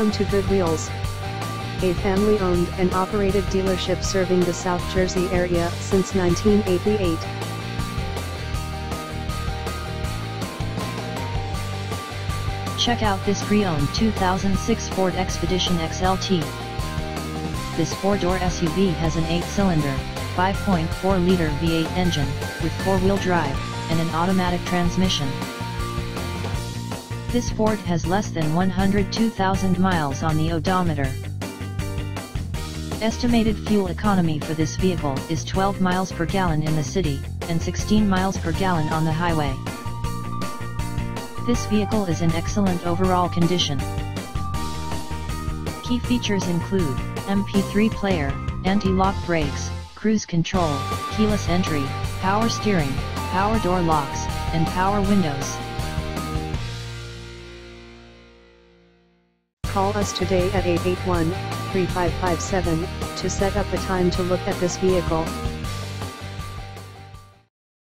Welcome to Good Wheels, a family-owned and operated dealership serving the South Jersey area since 1988. Check out this pre-owned 2006 Ford Expedition XLT. This four-door SUV has an 8-cylinder, 5.4-liter V8 engine, with four-wheel drive, and an automatic transmission. This Ford has less than 102,000 miles on the odometer. Estimated fuel economy for this vehicle is 12 miles per gallon in the city, and 16 miles per gallon on the highway. This vehicle is in excellent overall condition. Key features include, MP3 player, anti-lock brakes, cruise control, keyless entry, power steering, power door locks, and power windows. Call us today at 881-3557 to set up a time to look at this vehicle.